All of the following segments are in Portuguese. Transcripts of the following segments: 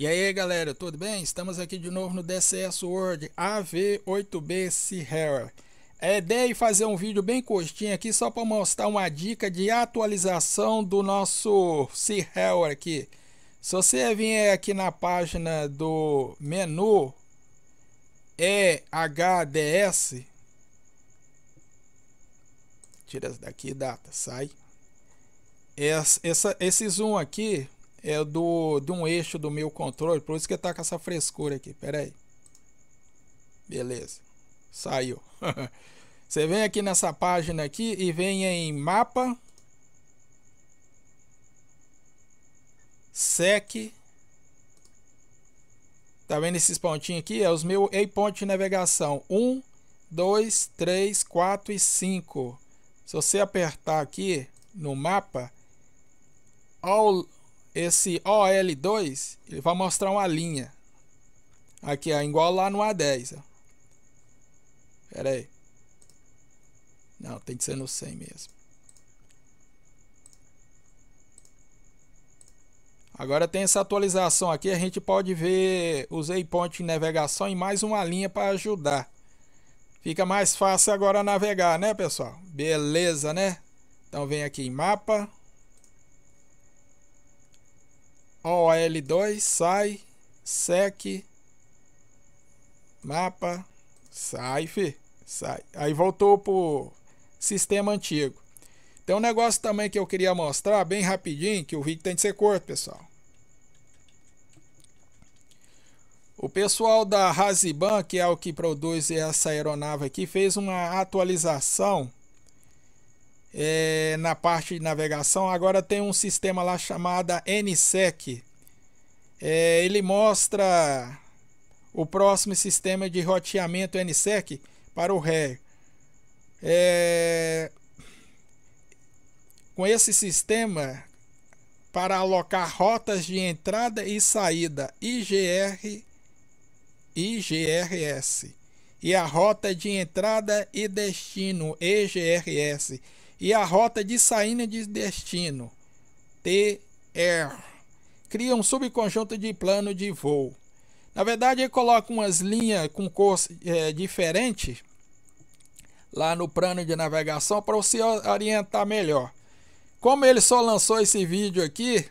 E aí galera, tudo bem? Estamos aqui de novo no DCS Word AV8B Sierra. A ideia é fazer um vídeo bem curtinho aqui só para mostrar uma dica de atualização do nosso Sierra aqui. Se você vier aqui na página do menu EHDS, tira daqui data, sai. Essa, essa, esse zoom aqui é do de um eixo do meu controle, por isso que tá com essa frescura aqui. Pera aí. Beleza. Saiu. Você vem aqui nessa página aqui e vem em mapa sec Tá vendo esses pontinhos aqui? É os meus e-pontos de navegação. 1, 2, 3, 4 e 5. Se você apertar aqui no mapa, all esse OL2 ele vai mostrar uma linha. Aqui ó, igual lá no A10 ó. Pera aí. Não, tem que ser no 100 mesmo. Agora tem essa atualização aqui a gente pode ver os waypoints de navegação e mais uma linha para ajudar. Fica mais fácil agora navegar né pessoal? Beleza né? Então vem aqui em mapa OL2, sai, sec, mapa, sai, fi, sai. Aí voltou pro sistema antigo. Tem um negócio também que eu queria mostrar bem rapidinho, que o vídeo tem que ser curto, pessoal. O pessoal da Raziban, que é o que produz essa aeronave aqui, fez uma atualização é, na parte de navegação. Agora tem um sistema lá chamado NSEC. É, ele mostra o próximo sistema de roteamento NSEC para o RE. É, com esse sistema, para alocar rotas de entrada e saída IGR, IGRS e a rota de entrada e destino EGRS e a rota de saída de destino TR. Cria um subconjunto de plano de voo. Na verdade, ele coloca umas linhas com cor é, diferente lá no plano de navegação para você orientar melhor. Como ele só lançou esse vídeo aqui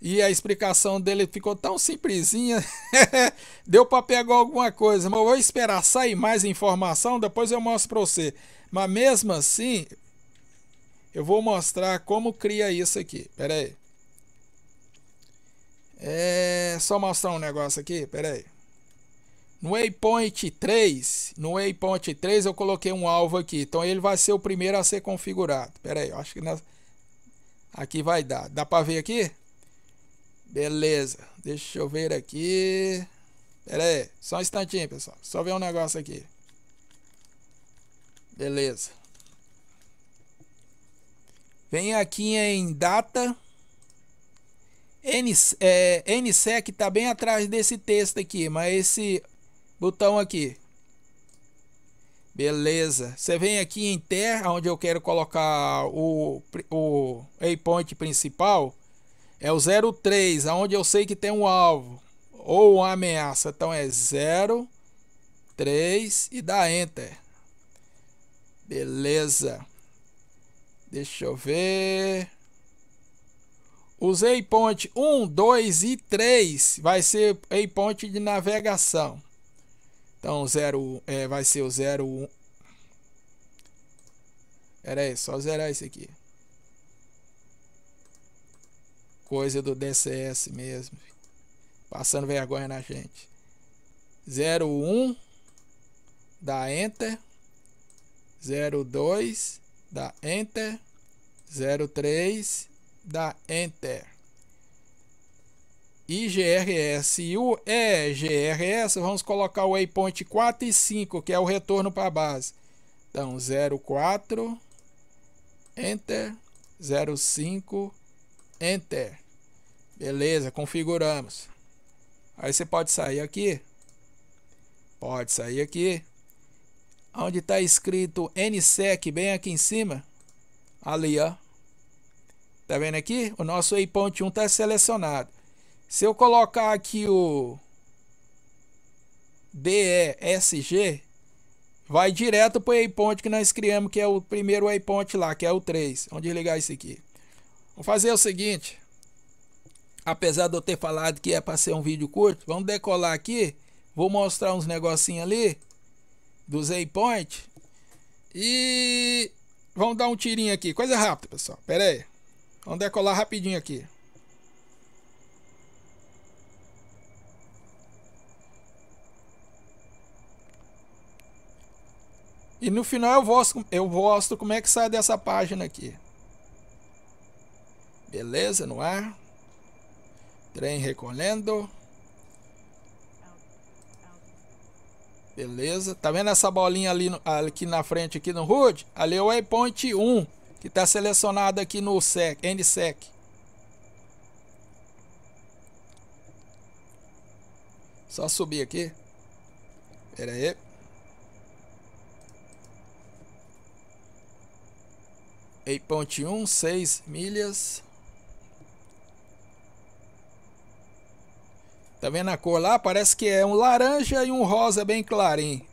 e a explicação dele ficou tão simplesinha, deu para pegar alguma coisa. Mas eu vou esperar sair mais informação, depois eu mostro para você. Mas mesmo assim, eu vou mostrar como cria isso aqui. Pera aí. É só mostrar um negócio aqui. Pera aí. No waypoint 3, no waypoint 3 eu coloquei um alvo aqui. Então ele vai ser o primeiro a ser configurado. Pera aí, acho que nós... aqui vai dar. Dá para ver aqui? Beleza. Deixa eu ver aqui. Pera aí, só um instantinho, pessoal. Só ver um negócio aqui. Beleza. Vem aqui em data. N, é, NSEC está bem atrás desse texto aqui, mas esse botão aqui. Beleza. Você vem aqui em ter, onde eu quero colocar o, o waypoint principal. É o 03, aonde eu sei que tem um alvo ou uma ameaça. Então é 0, 3 e dá Enter. Beleza. Deixa eu ver. Usei ponte 1, 2 e 3. Vai ser a ponte de navegação. Então, 0 é, vai ser o 0, 1. Pera aí, só zerar isso aqui. Coisa do DCS mesmo. Passando vergonha na gente. 0, 1. Dá Enter. 0, 2 dá Enter, 03, dá Enter. IGRS e o EGRS, vamos colocar o waypoint 4 e 5, que é o retorno para a base. Então, 04, Enter, 05, Enter. Beleza, configuramos. Aí você pode sair aqui. Pode sair aqui onde está escrito NSEC bem aqui em cima, ali ó, tá vendo aqui? O nosso waypoint 1 está selecionado. Se eu colocar aqui o DESG, vai direto para o waypoint que nós criamos, que é o primeiro waypoint lá, que é o 3. Vamos desligar isso aqui. Vamos fazer o seguinte. Apesar de eu ter falado que é para ser um vídeo curto, vamos decolar aqui. Vou mostrar uns negocinhos ali dos waypoint. E vamos dar um tirinho aqui. Coisa rápida, pessoal. Pera aí. Vamos decolar rapidinho aqui. E no final eu mostro, eu mostro como é que sai dessa página aqui. Beleza, no ar. Trem recolhendo. Beleza. Tá vendo essa bolinha ali no, aqui na frente aqui no HUD? Ali é o waypoint 1, que está selecionado aqui no SEC, NSEC. Só subir aqui. Pera aí. Waypoint 1, 6 milhas. Tá vendo a cor lá? Parece que é um laranja e um rosa bem clarinho.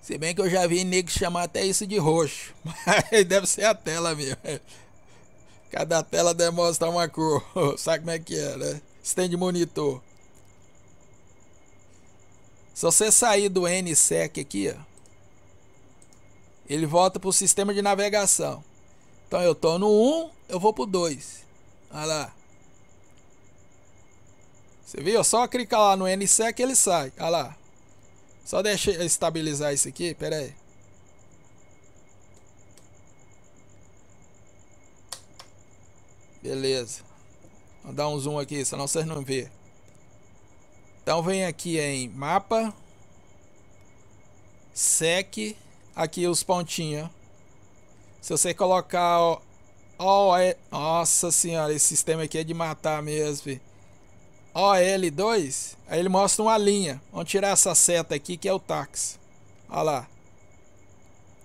Se bem que eu já vi nego chamar até isso de roxo. Mas deve ser a tela mesmo. Cada tela deve mostrar uma cor. Sabe como é que é, né? Stand monitor. Se você sair do NSEC aqui, ó, ele volta para o sistema de navegação. Então eu tô no 1, eu vou pro 2. Olha lá. Você viu? Só clicar lá no NSEC ele sai. Olha lá. Só deixa estabilizar isso aqui. Pera aí. Beleza. Vou dar um zoom aqui, senão vocês não vê. Então vem aqui em mapa. Sec. Aqui os pontinhos. Se você colocar... Ó, é... Nossa senhora, esse sistema aqui é de matar mesmo, filho. OL2, aí ele mostra uma linha. Vamos tirar essa seta aqui que é o táxi. Olha lá.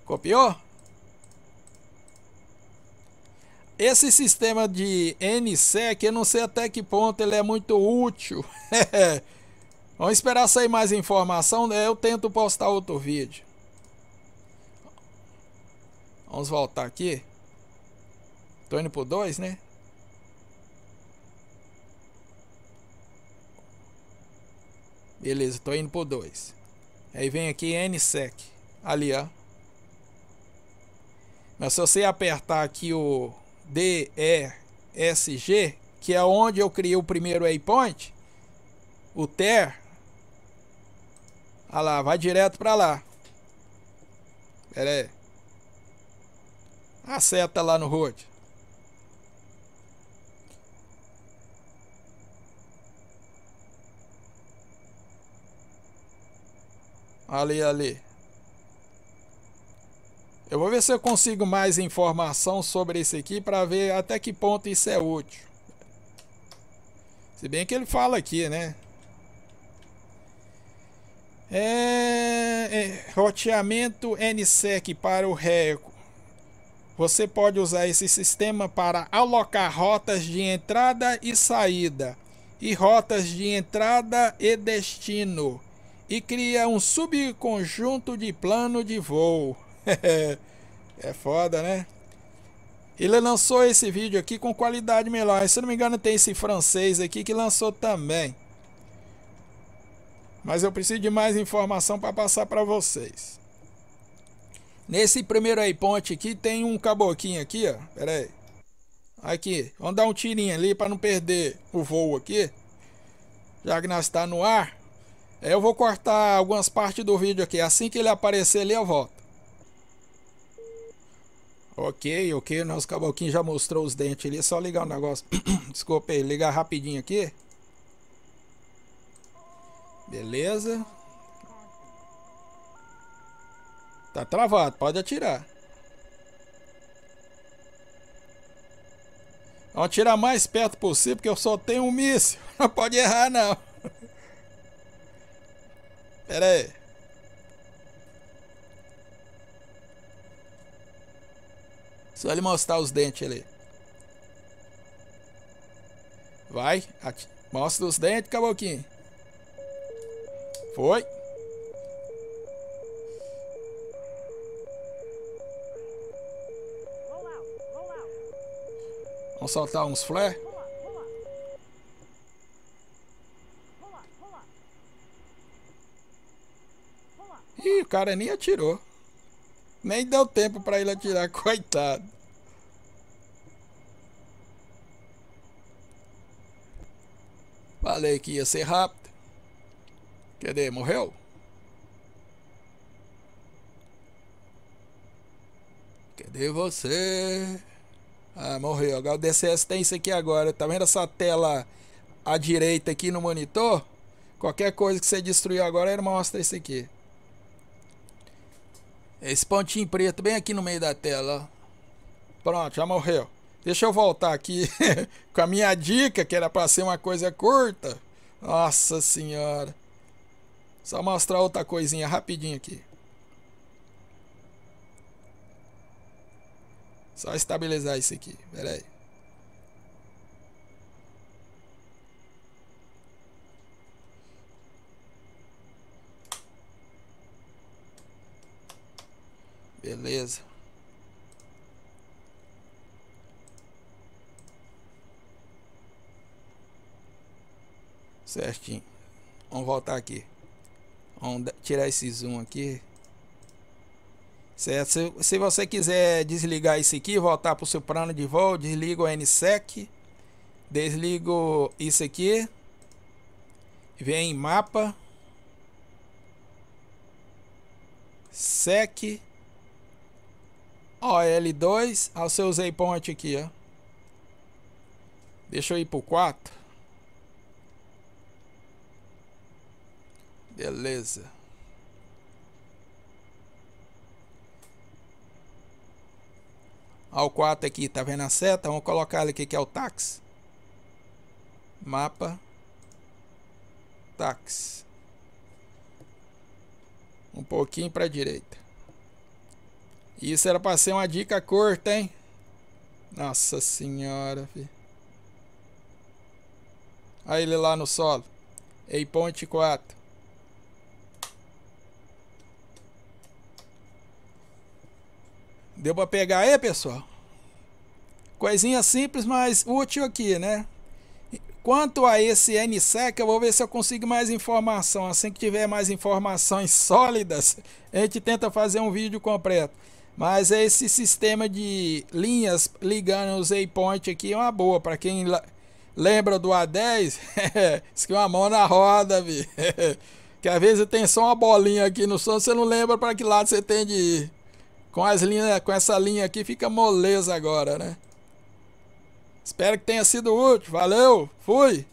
Copiou? Esse sistema de NSEC, eu não sei até que ponto ele é muito útil. Vamos esperar sair mais informação, né? eu tento postar outro vídeo. Vamos voltar aqui. Tô indo pro 2, né? Beleza, tô indo pro 2. Aí vem aqui NSEC. Ali, ó. Mas se você apertar aqui o DESG, que é onde eu criei o primeiro waypoint, o TER, olha lá, vai direto para lá. Pera aí. A seta lá no road. Ali, ali. Eu vou ver se eu consigo mais informação sobre isso aqui para ver até que ponto isso é útil. Se bem que ele fala aqui, né? É, é, roteamento NSEC para o RECO. Você pode usar esse sistema para alocar rotas de entrada e saída e rotas de entrada e destino e cria um subconjunto de plano de voo. é foda, né? Ele lançou esse vídeo aqui com qualidade melhor. Se não me engano, tem esse francês aqui que lançou também. Mas eu preciso de mais informação para passar para vocês. Nesse primeiro ponte aqui tem um caboquinho aqui, ó. Pera aí. Aqui, vamos dar um tirinho ali para não perder o voo aqui. Já que nós está no ar. Eu vou cortar algumas partes do vídeo aqui. Assim que ele aparecer ali, eu volto. Ok, ok. Nosso caboquinho já mostrou os dentes ali. É só ligar o negócio. Desculpa aí, ligar rapidinho aqui. Beleza. Tá travado, pode atirar. Vamos atirar mais perto possível, porque eu só tenho um míssil. Não pode errar, não. Pera aí. Só ele mostrar os dentes ali. Vai. Mostra os dentes, caboquinho. Foi. Vamos soltar uns flare. Ih, o cara nem atirou. Nem deu tempo para ele atirar, coitado. Falei que ia ser rápido. Cadê? Morreu? Cadê você? Ah, morreu. Agora o DCS tem isso aqui agora. Tá vendo essa tela à direita aqui no monitor? Qualquer coisa que você destruiu agora, ele mostra isso aqui. Esse pontinho preto bem aqui no meio da tela. Pronto, já morreu. Deixa eu voltar aqui com a minha dica, que era para ser uma coisa curta. Nossa senhora. Só mostrar outra coisinha rapidinho aqui. Só estabilizar isso aqui. Pera aí. Beleza. Certinho. Vamos voltar aqui. Vamos tirar esse zoom aqui. Certo? Se, se você quiser desligar isso aqui, voltar para o seu plano de voo, desliga o NSEC. Desligo isso aqui. Vem em mapa. SEC. OL2. Ó, eu usei ponte aqui, ó. Deixa eu ir pro 4. Beleza. Ó, o 4 aqui, tá vendo a seta? Vamos colocar ele aqui que é o táxi. Mapa. Táxi. Um pouquinho para direita. Isso era para ser uma dica curta, hein? Nossa senhora, filho. Olha ele lá no solo. Ei, ponte 4. Deu para pegar aí, pessoal? Coisinha simples, mas útil aqui, né? Quanto a esse NSEC, eu vou ver se eu consigo mais informação. Assim que tiver mais informações sólidas, a gente tenta fazer um vídeo completo. Mas esse sistema de linhas ligando os waypoint aqui é uma boa. Para quem lembra do A10, isso que é uma mão na roda, vi. que às vezes tem só uma bolinha aqui no som, você não lembra para que lado você tem de ir. Com, as linhas, com essa linha aqui fica moleza agora, né? Espero que tenha sido útil. Valeu, fui!